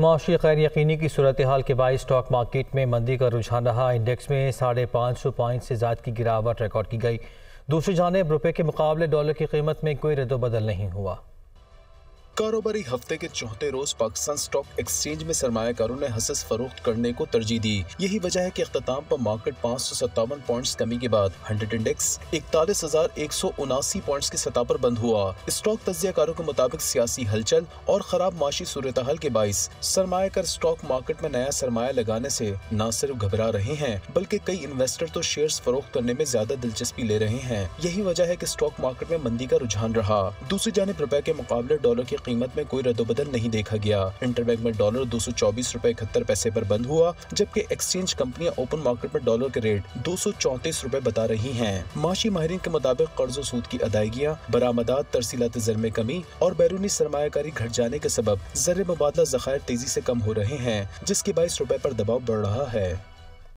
माशी गैर यकीनी की सूरत हाल के बाद स्टॉक मार्केट में मंदी का रुझान रहा। इंडेक्स में साढ़े पाँच सौ पॉइंट से ज़्यादा की गिरावट रिकॉर्ड की गई। दूसरी जानब रुपये के मुकाबले डॉलर की कीमत में कोई रद्दबदल नहीं हुआ। कारोबारी हफ़्ते के चौथे रोज पाकिस्तान स्टॉक एक्सचेंज में सरमाकारों ने हसस फरोख्त करने को तरजीह दी। यही वजह है कि अख्ताम पर मार्केट पाँच सौ सत्तावन पॉइंट कमी के बाद हंड्रेड इंडेक्स इकतालीस हज़ार एक सौ उनासी पॉइंट की सतह पर बंद हुआ। स्टॉक तजियाकारों के मुताबिक सियासी हलचल और खराब माशी सूरत हाल के बाईस सरमाकार स्टॉक मार्केट में नया सरमाया लगाने से न सिर्फ़ घबरा रहे हैं, बल्कि कई इन्वेस्टर तो शेयर फरोख्त करने में ज़्यादा दिलचस्पी ले रहे हैं। यही वजह है की स्टॉक मार्केट में मंदी का रुझान रहा। दूसरी जानब रुपए के मुकाबले डॉलर की कीमत में कोई रद्दबदल नहीं देखा गया। इंटरबैंक में डॉलर दो सौ चौबीस रूपए इकहत्तर पैसे पर बंद हुआ, जबकि एक्सचेंज कंपनियाँ ओपन मार्केट में डॉलर के रेट दो सौ चौतीस रूपए बता रही है। माशी माहरीन के मुताबिक कर्ज सूद की अदायगियाँ, बरामदात, तरसीलात जर में कमी और बैरूनी सरमाकारी घट जाने के सबब जर मुबादला जखायर तेज़ी ऐसी कम हो रहे हैं, जिसके बाईस रूपए आरोप दबाव बढ़ रहा है।